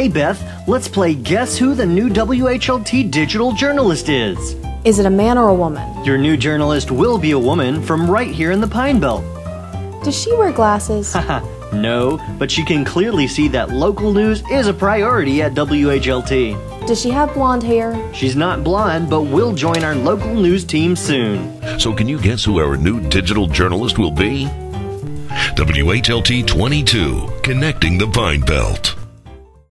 Hey Beth, let's play Guess Who the new WHLT digital journalist is. Is it a man or a woman? Your new journalist will be a woman from right here in the Pine Belt. Does she wear glasses? no, but she can clearly see that local news is a priority at WHLT. Does she have blonde hair? She's not blonde, but will join our local news team soon. So, can you guess who our new digital journalist will be? WHLT 22, connecting the Pine Belt.